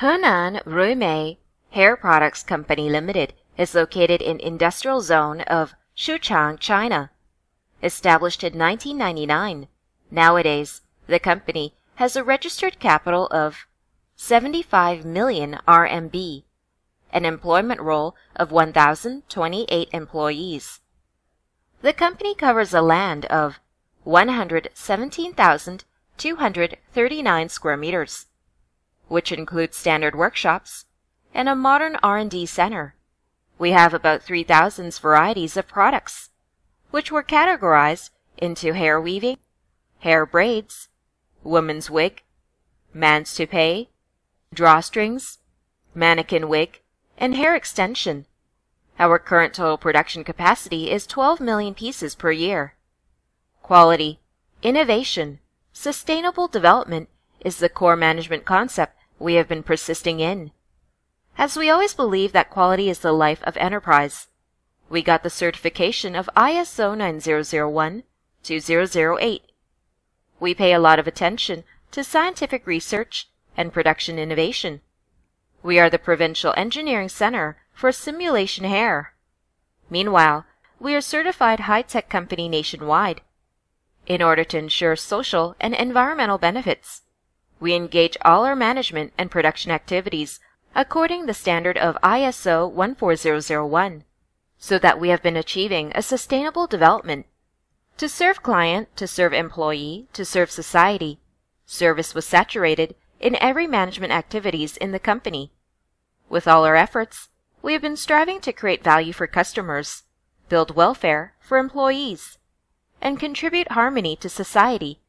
Henan Ruimei Hair Products Company Limited is located in industrial zone of Xuchang, China. Established in 1999, nowadays the company has a registered capital of 75 million RMB, an employment roll of 1,028 employees. The company covers a land of 117,239 square meters, which includes standard workshops and a modern R&D center. We have about 3,000 varieties of products, which were categorized into hair weaving, hair braids, woman's wig, man's toupee, drawstrings, mannequin wig, and hair extension. Our current total production capacity is 12 million pieces per year. Quality, innovation, sustainable development is the core management concept we have been persisting in. As we always believe that quality is the life of enterprise, we got the certification of ISO 9001 2008 we pay a lot of attention to scientific research and production innovation. We are the provincial engineering center for simulation hair. Meanwhile, we are certified high-tech company nationwide. In order to ensure social and environmental benefits, we engage all our management and production activities according the standard of ISO 14001, so that we have been achieving a sustainable development to serve client, to serve employee, to serve society, service was saturated in every management activities in the company. With all our efforts, we have been striving to create value for customers, build welfare for employees, and contribute harmony to society